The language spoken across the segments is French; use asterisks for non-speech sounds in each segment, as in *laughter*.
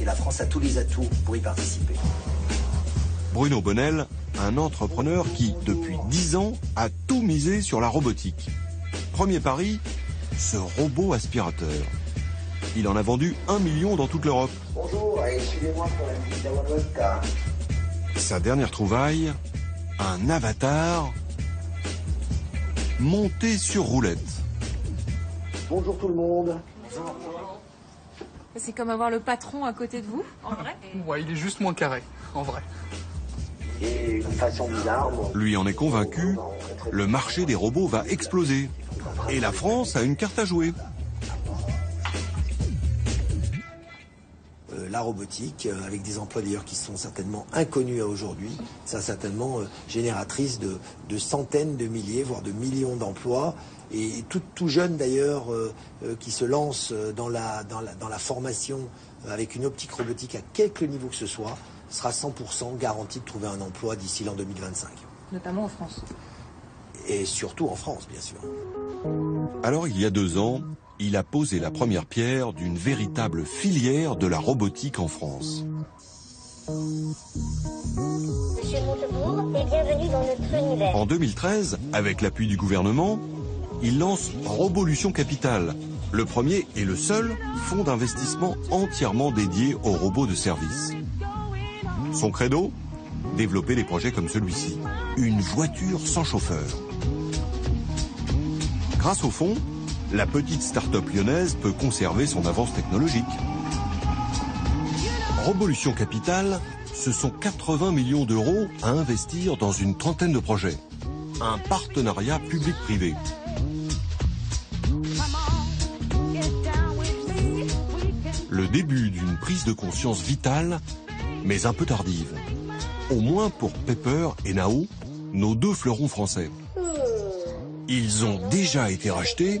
et la France a tous les atouts pour y participer. Bruno Bonnel, un entrepreneur qui, depuis 10 ans, a tout misé sur la robotique. Premier pari, ce robot aspirateur. Il en a vendu un million dans toute l'Europe. Bonjour, suivez-moi pour la visite. Sa dernière trouvaille, un avatar monté sur roulette. Bonjour tout le monde. C'est comme avoir le patron à côté de vous, en vrai *laughs* Ouais, il est juste moins carré, en vrai. Et une façon bizarre. bon, Lui en est convaincu, le marché des robots va exploser. Et la France a une carte à jouer. La robotique, euh, avec des emplois d'ailleurs qui sont certainement inconnus à aujourd'hui, ça certainement euh, génératrice de, de centaines de milliers, voire de millions d'emplois. Et tout, tout jeune d'ailleurs euh, euh, qui se lance dans la, dans la, dans la formation euh, avec une optique robotique à quelque niveau que ce soit, sera 100% garanti de trouver un emploi d'ici l'an 2025. Notamment en France. Et surtout en France, bien sûr. Alors il y a deux ans, il a posé la première pierre d'une véritable filière de la robotique en France. Monsieur Montebourg et bienvenue dans notre univers. En 2013, avec l'appui du gouvernement, il lance Robolution Capital, le premier et le seul fonds d'investissement entièrement dédié aux robots de service. Son credo? Développer des projets comme celui-ci. Une voiture sans chauffeur. Grâce au fonds, la petite start-up lyonnaise peut conserver son avance technologique. Robolution Capital, ce sont 80 millions d'euros à investir dans une trentaine de projets. Un partenariat public-privé. Le début d'une prise de conscience vitale, mais un peu tardive. Au moins pour Pepper et Nao, nos deux fleurons français. Ils ont déjà été rachetés.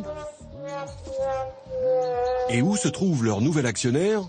Et où se trouve leur nouvel actionnaire?